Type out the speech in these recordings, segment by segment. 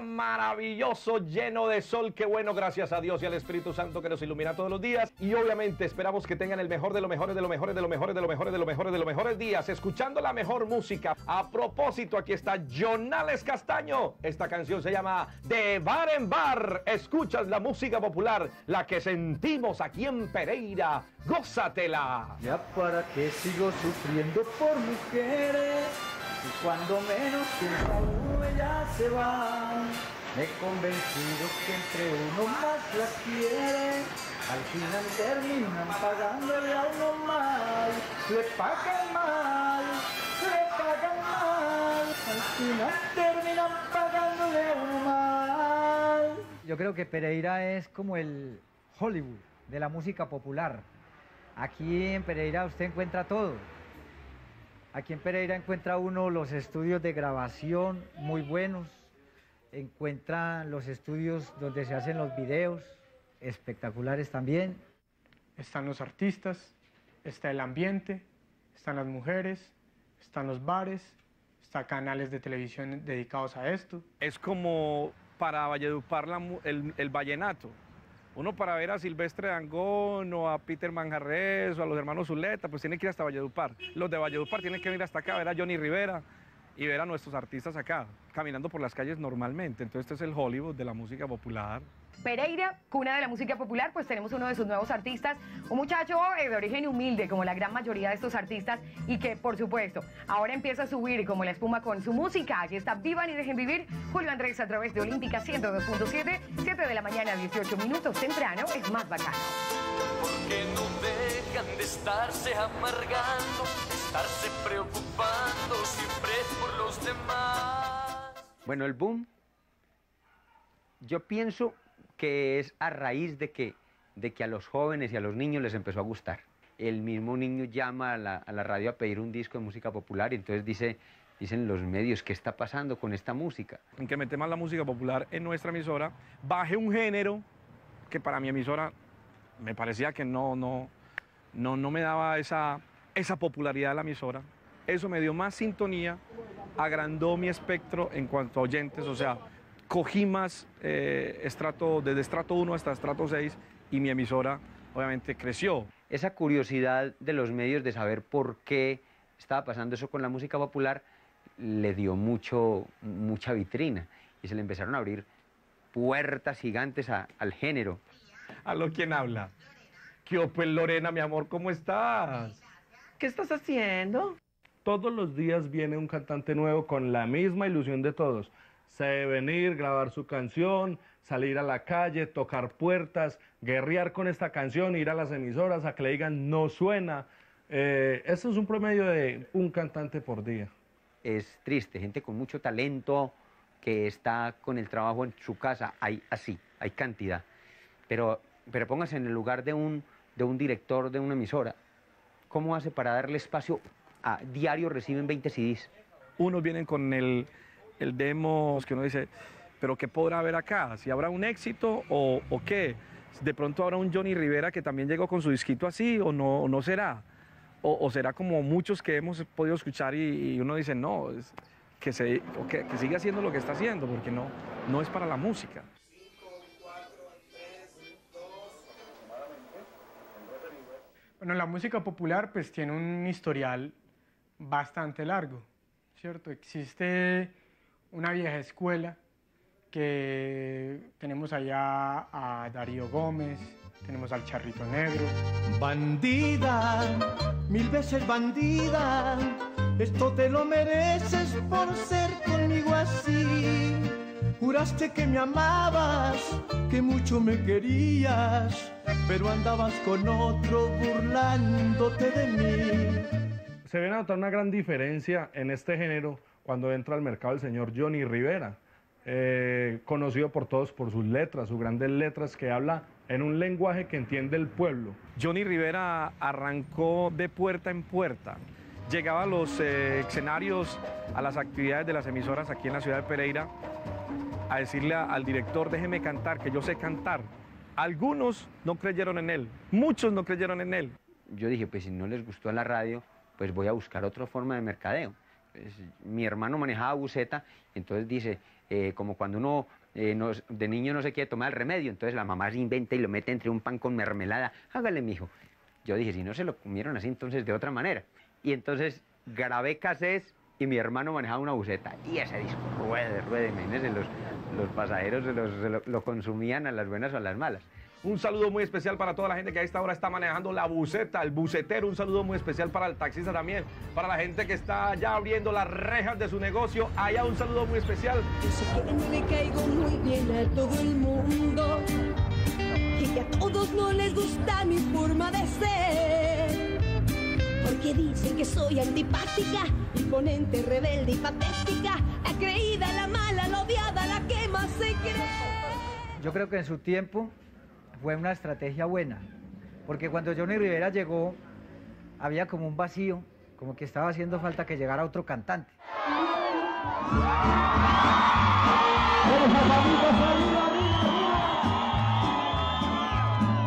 maravilloso, lleno de sol. Qué bueno, gracias a Dios y al Espíritu Santo que nos ilumina todos los días. Y obviamente esperamos que tengan el mejor de los mejores, de los mejores, de los mejores, de los mejores, de los mejores, de los mejores días, escuchando la mejor música. A propósito, aquí está Jonales Castaño. Esta canción se llama De Bar en Bar. Escuchas la música popular, la que sentimos aquí en Pereira. Gózatela. Ya para qué sigo sufriendo por mujeres y cuando menos piensa uno ya se va. Me he convencido que entre uno más la quiere, al final terminan pagándole a uno mal. Le pagan mal, le pagan mal, al final terminan pagándole a uno mal. Yo creo que Pereira es como el Hollywood de la música popular. Aquí en Pereira usted encuentra todo. Aquí en Pereira encuentra uno los estudios de grabación muy buenos, encuentra los estudios donde se hacen los videos espectaculares también. Están los artistas, está el ambiente, están las mujeres, están los bares, están canales de televisión dedicados a esto. Es como para Valledupar la el, el vallenato. Uno para ver a Silvestre Dangón o a Peter Manjarres o a los hermanos Zuleta, pues tiene que ir hasta Valledupar. Los de Valledupar tienen que venir hasta acá, ver a Johnny Rivera y ver a nuestros artistas acá, caminando por las calles normalmente. Entonces este es el Hollywood de la música popular. Pereira, cuna de la música popular, pues tenemos uno de sus nuevos artistas, un muchacho eh, de origen humilde, como la gran mayoría de estos artistas, y que, por supuesto, ahora empieza a subir como la espuma con su música. Aquí está Vivan y Dejen Vivir, Julio Andrés a través de Olímpica 102.7, 7 de la mañana, 18 minutos, temprano, es más bacano. Porque no dejan de estarse amargando, estarse preocupando siempre por los demás. Bueno, el boom, yo pienso que es a raíz de que, de que a los jóvenes y a los niños les empezó a gustar. El mismo niño llama a la, a la radio a pedir un disco de música popular y entonces dice, dicen los medios, ¿qué está pasando con esta música? En que metemos la música popular en nuestra emisora, baje un género que para mi emisora me parecía que no, no, no, no me daba esa, esa popularidad a la emisora. Eso me dio más sintonía, agrandó mi espectro en cuanto a oyentes, o sea, cogí más eh, estrato, desde estrato 1 hasta estrato 6 y mi emisora obviamente creció. Esa curiosidad de los medios de saber por qué estaba pasando eso con la música popular le dio mucho, mucha vitrina y se le empezaron a abrir puertas gigantes a- al género. A lo quien habla. ¿Qué pues Lorena, mi amor, cómo estás? ¿Qué estás haciendo? Todos los días viene un cantante nuevo con la misma ilusión de todos. Se debe venir, grabar su canción, salir a la calle, tocar puertas, guerrear con esta canción, ir a las emisoras a que le digan no suena. Eh, eso es un promedio de un cantante por día. Es triste, gente con mucho talento que está con el trabajo en su casa, hay así, hay cantidad. Pero, pero póngase en el lugar de un, de un director de una emisora. ¿Cómo hace para darle espacio a diario reciben 20 CDs? unos vienen con el, el demo que uno dice, pero ¿qué podrá haber acá? ¿Si habrá un éxito o, o qué? De pronto habrá un Johnny Rivera que también llegó con su disquito así o no, no será. O, será como muchos que hemos podido escuchar y, uno dice, no, que, se, que siga haciendo lo que está haciendo, porque no, no es para la música. Bueno, la música popular pues tiene un historial bastante largo, ¿cierto? Existe una vieja escuela que tenemos allá a Darío Gómez, tenemos al Charrito Negro, Bandida, mil veces bandida, esto te lo mereces por ser conmigo así. Juraste que me amabas, que mucho me querías, pero andabas con otro burlándote de mí. Se viene a notar una gran diferencia en este género cuando entra al mercado el señor Johnny Rivera, eh, conocido por todos por sus letras, sus grandes letras que habla en un lenguaje que entiende el pueblo. Johnny Rivera arrancó de puerta en puerta. Llegaba a los eh, escenarios, a las actividades de las emisoras aquí en la ciudad de Pereira, a decirle a- al director, déjeme cantar, que yo sé cantar. Algunos no creyeron en él, muchos no creyeron en él. Yo dije, pues si no les gustó la radio, pues voy a buscar otra forma de mercadeo. Pues, mi hermano manejaba buceta, entonces dice, eh, como cuando uno eh, no- de niño no se quiere tomar el remedio, entonces la mamá se inventa y lo mete entre un pan con mermelada. Hágale, mijo. Yo dije, si no se lo comieron así, entonces de otra manera. Y entonces grabé casés y mi hermano manejaba una buceta. Y ese disco, ruede, ruede, imagínense, los, los pasajeros se los- se lo, lo consumían a las buenas o a las malas. Un saludo muy especial para toda la gente que a esta hora está manejando la buceta, el bucetero. Un saludo muy especial para el taxista también. Para la gente que está ya abriendo las rejas de su negocio. Allá un saludo muy especial. Yo sé que no le caigo muy bien a todo el mundo y que a todos no les gusta mi forma de ser. Porque dicen que soy antipática, imponente, rebelde y patética, la creída, la mala, la odiada, la que más se cree. Yo creo que en su tiempo fue una estrategia buena, porque cuando Johnny Rivera llegó, había como un vacío, como que estaba haciendo falta que llegara otro cantante.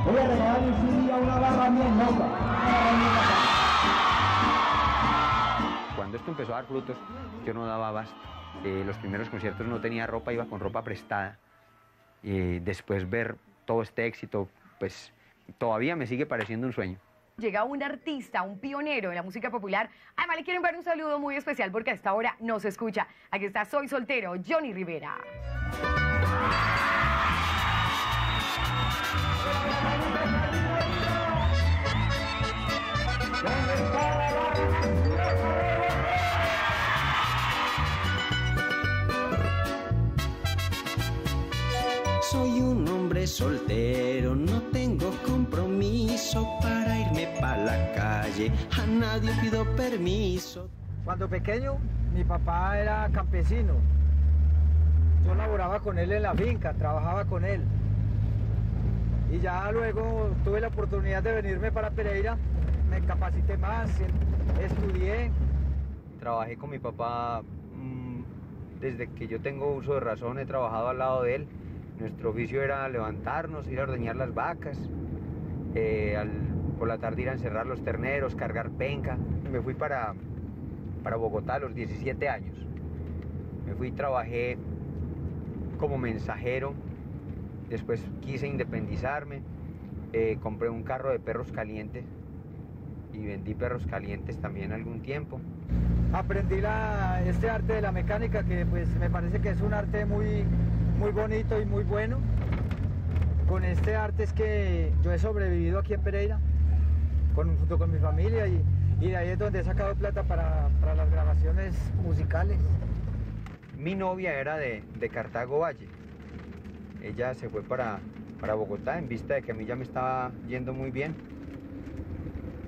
Voy a regalar un CD a una barra bien loca. Empezó a dar frutos, yo no daba abasto. Eh, los primeros conciertos no tenía ropa, iba con ropa prestada. Y después ver todo este éxito, pues todavía me sigue pareciendo un sueño. Llega un artista, un pionero en la música popular. Además, le quiero enviar un saludo muy especial porque a esta hora no se escucha. Aquí está Soy Soltero, Johnny Rivera. Soltero, no tengo compromiso para irme pa' la calle, a nadie pido permiso. Cuando pequeño, mi papá era campesino. Yo laboraba con él en la finca, trabajaba con él. Y ya luego tuve la oportunidad de venirme para Pereira, me capacité más, estudié. Trabajé con mi papá mm, desde que yo tengo uso de razón, he trabajado al lado de él. Nuestro oficio era levantarnos, ir a ordeñar las vacas, eh, por la tarde ir a encerrar los terneros, cargar penca. Me fui para, para Bogotá a los 17 años. Me fui y trabajé como mensajero. Después quise independizarme. eh, compré un carro de perros calientes y vendí perros calientes también algún tiempo. Aprendí la- este arte de la mecánica que pues me parece que es un arte muy, muy bonito y muy bueno. Con este arte es que yo he sobrevivido aquí en Pereira, con, junto con mi familia y, y de ahí es donde he sacado plata para, para las grabaciones musicales. Mi novia era de, de Cartago Valle. Ella se fue para, para Bogotá en vista de que a mí ya me estaba yendo muy bien.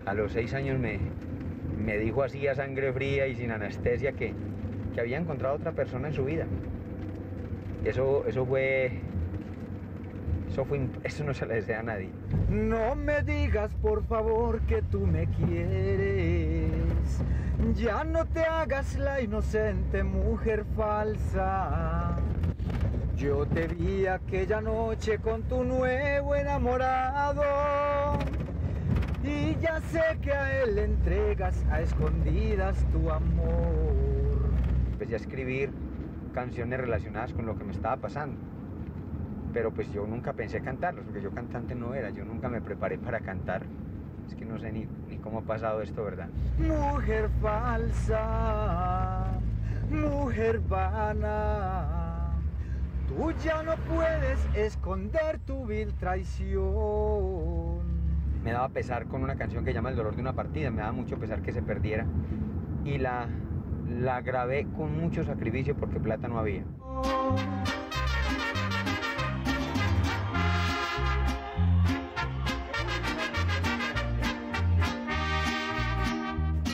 A los seis años me, me dijo así a sangre fría y sin anestesia que, que había encontrado otra persona en su vida. Eso, eso fue... Eso, fue, eso no se le desea a nadie. No me digas por favor que tú me quieres. Ya no te hagas la inocente mujer falsa. Yo te vi aquella noche con tu nuevo enamorado. Y ya sé que a él le entregas a escondidas tu amor. Empecé a escribir canciones relacionadas con lo que me estaba pasando. Pero pues yo nunca pensé cantarlos, porque yo cantante no era, yo nunca me preparé para cantar. Es que no sé ni, ni cómo ha pasado esto, ¿verdad? Mujer falsa, mujer vana, tú ya no puedes esconder tu vil traición. Me daba pesar con una canción que llama El dolor de una partida, me daba mucho pesar que se perdiera. Y la, la grabé con mucho sacrificio porque plata no había.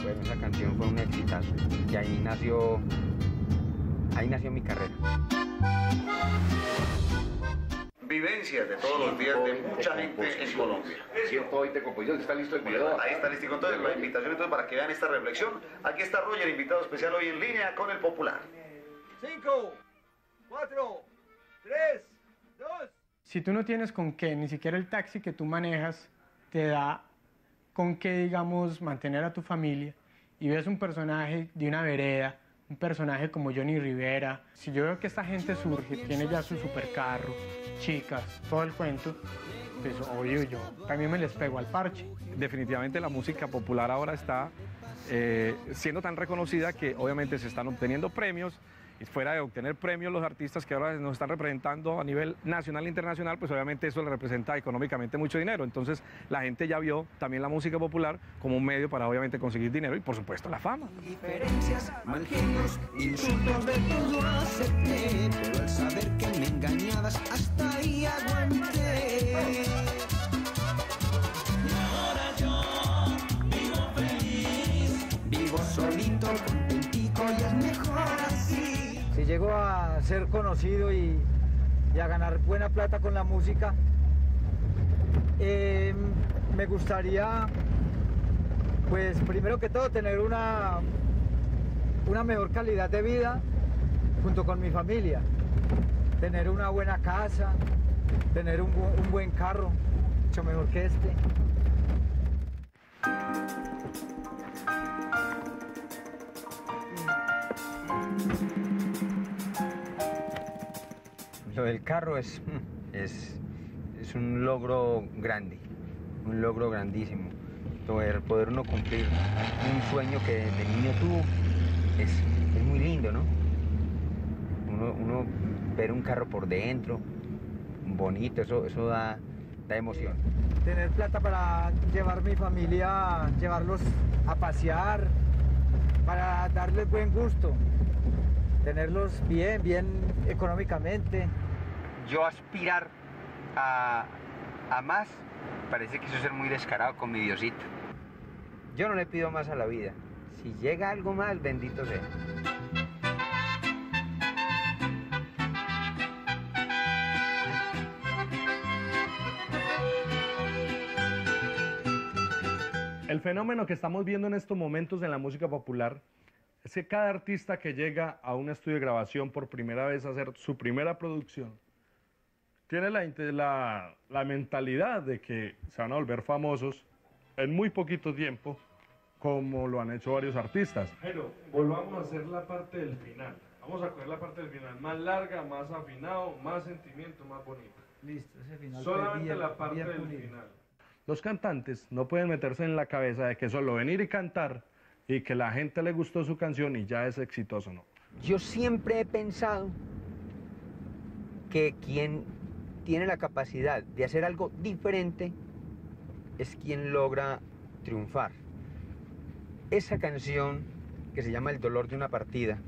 Bueno, esa canción fue un exitazo y ahí nació, ahí nació mi carrera. Vivencias de todos los días de mucha gente en Colombia. 120 composiciones, está listo el video. Ahí está listo entonces la invitación entonces para que vean esta reflexión. Aquí está Roger, invitado especial hoy en línea con el popular. Cinco, cuatro, tres, dos. Si tú no tienes con qué, ni siquiera el taxi que tú manejas te da con qué, digamos, mantener a tu familia y ves un personaje de una vereda un personaje como Johnny Rivera. Si yo veo que esta gente surge, tiene ya su supercarro, chicas, todo el cuento, pues obvio yo también me les pego al parche. Definitivamente la música popular ahora está eh, siendo tan reconocida que obviamente se están obteniendo premios fuera de obtener premios los artistas que ahora nos están representando a nivel nacional e internacional, pues obviamente eso le representa económicamente mucho dinero. Entonces la gente ya vio también la música popular como un medio para obviamente conseguir dinero y por supuesto la fama. Diferencias, insultos de todo acepté, pero al saber que me engañabas hasta ahí aguanté. Llego a ser conocido y, a ganar buena plata con la música, eh, me gustaría, pues primero que todo, tener una, una mejor calidad de vida junto con mi familia. Tener una buena casa, tener un buen carro, mucho mejor que este. Lo del carro es, es, es un logro grande, un logro grandísimo. Poder, poder uno cumplir un sueño que de niño tuvo es, es muy lindo, ¿no? Uno, uno ver un carro por dentro, bonito, eso, eso da, da emoción. Tener plata para llevar mi familia, llevarlos a pasear, para darles buen gusto, tenerlos bien, bien económicamente. Yo aspirar a, a más, parece que eso es ser muy descarado con mi Diosito. Yo no le pido más a la vida. Si llega algo más, bendito sea. El fenómeno que estamos viendo en estos momentos en la música popular es que cada artista que llega a un estudio de grabación por primera vez a hacer su primera producción, tiene la, la- la mentalidad de que se van a volver famosos en muy poquito tiempo, como lo han hecho varios artistas. Pero volvamos a hacer la parte del final. Vamos a coger la parte del final, más larga, más afinado, más sentimiento, más bonito. Listo, ese final. Solamente la parte del pulido. final. Los cantantes no pueden meterse en la cabeza de que solo venir y cantar y que la gente le gustó su canción y ya es exitoso, no. Yo siempre he pensado que quien tiene la capacidad de hacer algo diferente es quien logra triunfar. Esa canción que se llama El dolor de una partida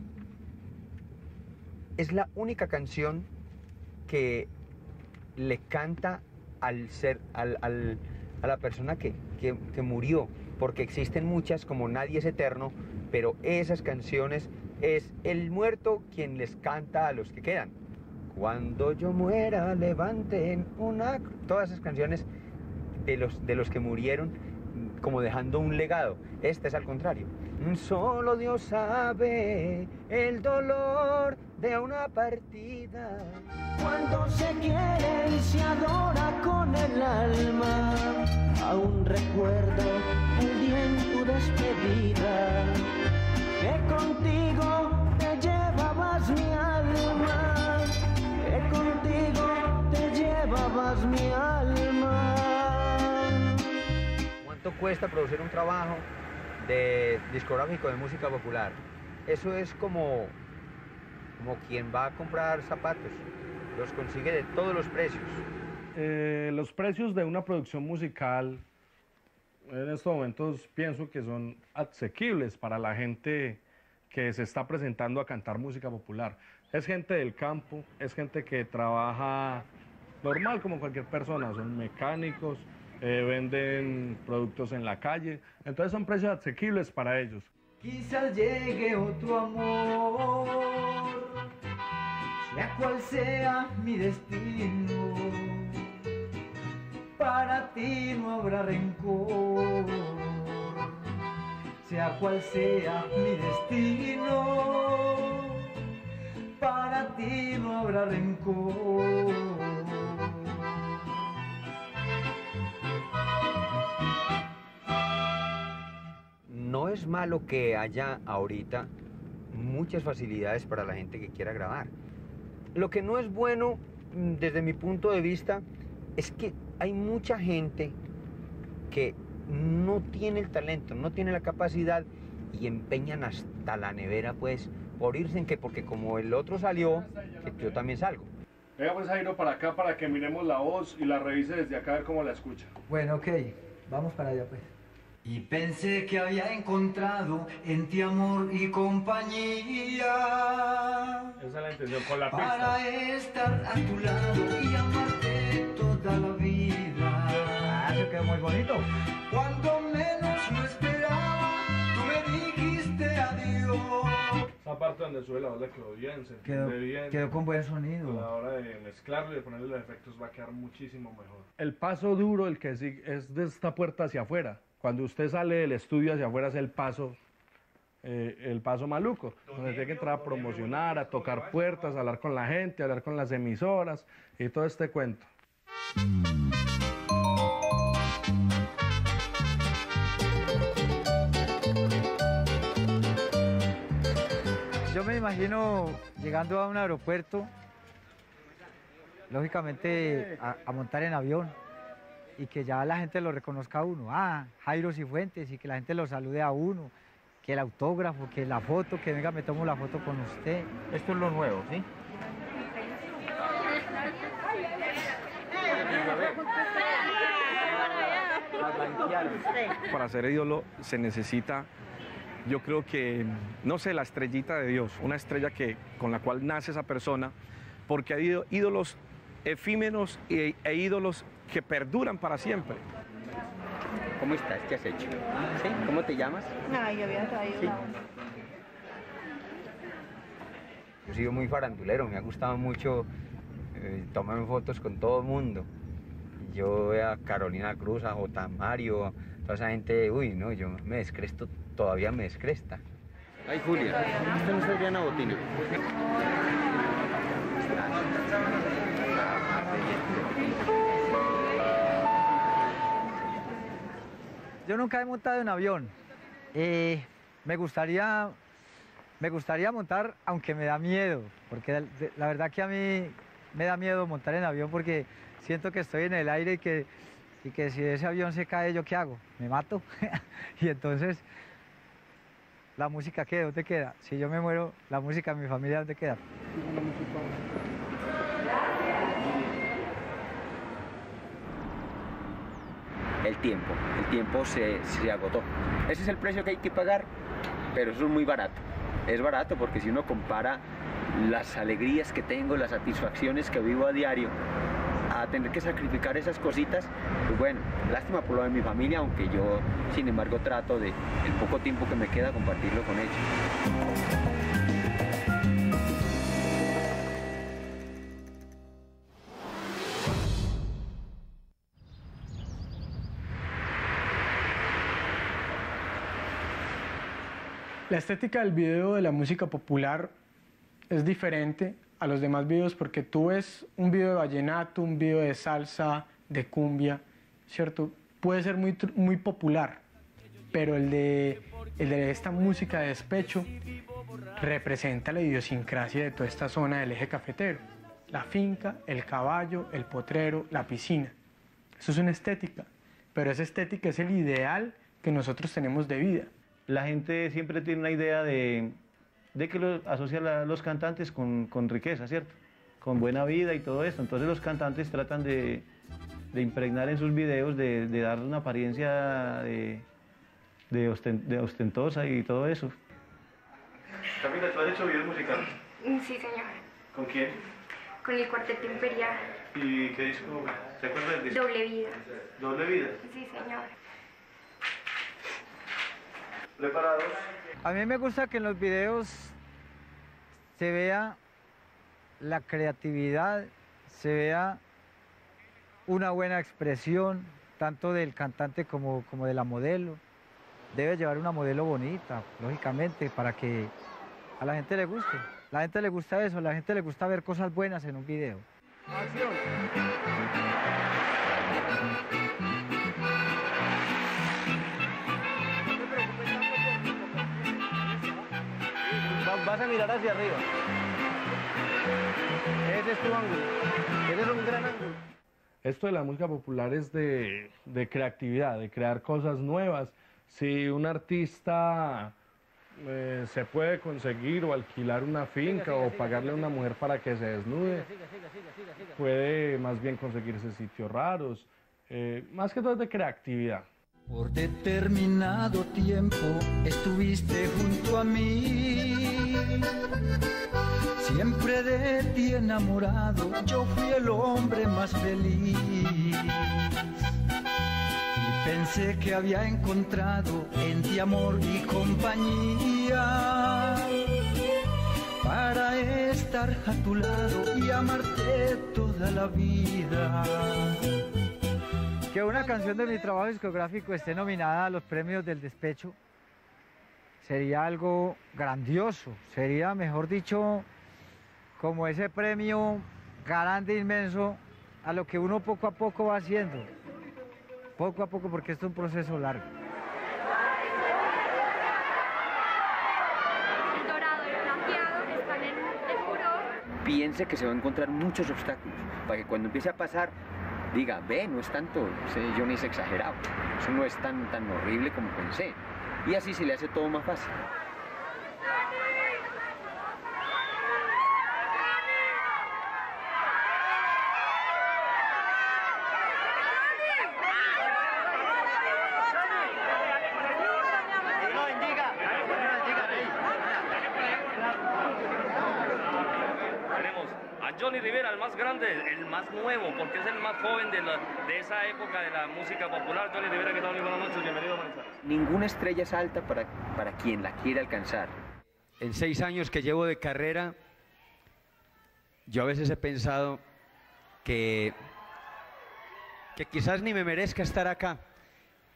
es la única canción que le canta al ser, al- al- a la persona que, que- que murió, porque existen muchas, como Nadie es eterno, pero esas canciones es el muerto quien les canta a los que quedan. Cuando yo muera, levanten una... Todas esas canciones de los, de los que murieron como dejando un legado. Esta es al contrario. Solo Dios sabe el dolor de una partida. Cuando se quiere y se adora con el alma, aún recuerdo el día en tu despedida, que contigo te llevabas mi alma, mi alma. ¿Cuánto cuesta producir un trabajo de discográfico de música popular? Eso es como, como quien va a comprar zapatos. Los consigue de todos los precios. Eh, los precios de una producción musical en estos momentos pienso que son asequibles para la gente que se está presentando a cantar música popular. Es gente del campo, es gente que trabaja normal como cualquier persona, son mecánicos, eh, venden productos en la calle, entonces son precios asequibles para ellos. Quizás llegue otro amor, sea cual sea mi destino. Para ti no habrá rencor, sea cual sea mi destino. Para ti no habrá rencor. No es malo que haya ahorita muchas facilidades para la gente que quiera grabar. Lo que no es bueno, mm, desde mi punto de vista, es que hay mucha gente que no tiene el talento, no tiene la capacidad y empeñan hasta la nevera, pues, por irse en que, porque como el otro salió, que yo también salgo. Venga pues Jairo para acá para que miremos la voz y la revise desde acá a ver cómo la escucha. Bueno, ok, vamos para allá pues. Y pensé que había encontrado en ti amor y compañía Esa es la intención con la para pista. estar a tu lado y amarte toda la vida. Ah, eso quedó muy bonito. Cuando menos lo esperaba, tú me dijiste adiós. Esa parte donde sube la voz quedó bien, se Quedó, bien. quedó con buen A la sonido. hora de mezclarlo y de ponerle los efectos va a quedar muchísimo mejor. El paso duro, el que sí- es de esta puerta hacia afuera. Cuando usted sale del estudio hacia afuera es el paso, eh, el paso maluco, donde tiene que entrar a promocionar, a tocar puertas, a hablar con la gente, a hablar con las emisoras y todo este cuento. Yo me imagino llegando a un aeropuerto, lógicamente a, a montar en avión y que ya la gente lo reconozca a uno. Ah, Jairo Cifuentes y que la gente lo salude a uno, que el autógrafo, que la foto, que venga, me tomo la foto con usted. Esto es lo nuevo, ¿sí? Para ser ídolo se necesita, yo creo que, no sé, la estrellita de Dios, una estrella que, con la cual nace esa persona, porque hay ído- ídolos efímeros e, e ídolos que perduran para siempre. ¿Cómo estás? ¿Qué has hecho? ¿Sí? ¿Cómo te llamas? Ay, yo había traído Sí. Yo he sido muy farandulero, me ha gustado mucho eh, tomarme fotos con todo el mundo. Yo veo a Carolina Cruz, a J. Mario, toda esa gente, uy, no, yo me descresto, todavía me descresta. Ay, Julia, ¿usted no es Adriana Botina? Yo nunca he montado en avión. Eh, me gustaría, me gustaría montar, aunque me da miedo, porque la, verdad que a mí me da miedo montar en avión porque siento que estoy en el aire y que, y que si ese avión se cae, ¿yo qué hago? ¿Me mato? y entonces, ¿la música qué? ¿Dónde queda? Si yo me muero, ¿la música mi familia dónde queda? El tiempo, el tiempo se, se agotó. Ese es el precio que hay que pagar, pero eso es muy barato. Es barato porque si uno compara las alegrías que tengo, las satisfacciones que vivo a diario, a tener que sacrificar esas cositas, pues bueno, lástima por lo de mi familia, aunque yo sin embargo trato de el poco tiempo que me queda compartirlo con ellos. La estética del video de la música popular es diferente a los demás videos porque tú ves un video de vallenato, un video de salsa, de cumbia, ¿cierto? Puede ser muy, muy popular, pero el de, el de esta música de despecho representa la idiosincrasia de toda esta zona del eje cafetero. La finca, el caballo, el potrero, la piscina. Eso es una estética, pero esa estética es el ideal que nosotros tenemos de vida. La gente siempre tiene una idea de, de que lo, asocia a los cantantes con, con riqueza, ¿cierto? Con buena vida y todo esto. Entonces los cantantes tratan de, de impregnar en sus videos, de, de dar una apariencia de, de osten- de ostentosa y todo eso. Camila, ¿tú has hecho videos musicales? Sí, señor. ¿Con quién? Con el Cuarteto Imperial. ¿Y qué disco? ¿Se acuerda del disco? Doble vida. Doble vida. Sí, señor. ¿Preparados? A mí me gusta que en los videos se vea la creatividad, se vea una buena expresión, tanto del cantante como, como de la modelo. Debe llevar una modelo bonita, lógicamente, para que a la gente le guste. La gente le gusta eso, a la gente le gusta ver cosas buenas en un video. vas mirar hacia arriba. Ese es tu ángulo. Ese es un gran ángulo. Esto de la música popular es de, de creatividad, de crear cosas nuevas. Si un artista eh, se puede conseguir o alquilar una finca o pagarle a una mujer para que se desnude, puede más bien conseguirse sitios raros. Eh, más que todo es de creatividad. Por determinado tiempo estuviste junto a mí. Siempre de ti enamorado, yo fui el hombre más feliz. Y pensé que había encontrado en ti amor y compañía. Para estar a tu lado y amarte toda la vida. Que una canción de mi trabajo discográfico esté nominada a los premios del despecho sería algo grandioso, sería, mejor dicho, como ese premio grande, inmenso, a lo que uno poco a poco va haciendo, poco a poco, porque esto es un proceso largo. El dorado y plateado están en, furor. Piense que se va a encontrar muchos obstáculos para que cuando empiece a pasar diga, ve, no es tanto, ese Johnny es exagerado, eso no es tan, tan horrible como pensé. Y así se le hace todo más fácil. Tenemos a Johnny Rivera, el más grande, el más nuevo, porque es el más joven de, la- de esa época de la música popular. Johnny Rivera, ¿qué tal? Muy buenas noches, bienvenido a Manizales. Ninguna estrella es alta para, para quien la quiere alcanzar. En seis años que llevo de carrera, yo a veces he pensado que, que quizás ni me merezca estar acá,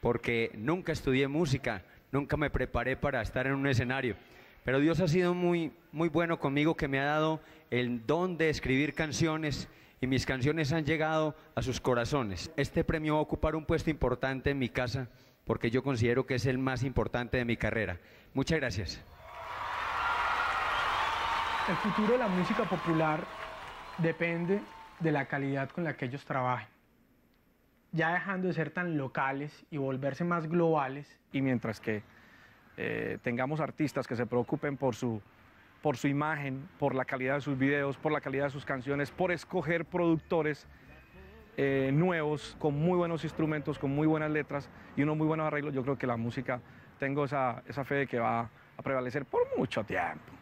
porque nunca estudié música, nunca me preparé para estar en un escenario. Pero Dios ha sido muy, muy bueno conmigo, que me ha dado el don de escribir canciones y mis canciones han llegado a sus corazones. Este premio va a ocupar un puesto importante en mi casa porque yo considero que es el más importante de mi carrera. Muchas gracias. El futuro de la música popular depende de la calidad con la que ellos trabajen. Ya dejando de ser tan locales y volverse más globales. Y mientras que eh, tengamos artistas que se preocupen por su, por su imagen, por la calidad de sus videos, por la calidad de sus canciones, por escoger productores eh, nuevos, con muy buenos instrumentos, con muy buenas letras y unos muy buenos arreglos, yo creo que la música, tengo esa, esa fe de que va a prevalecer por mucho tiempo.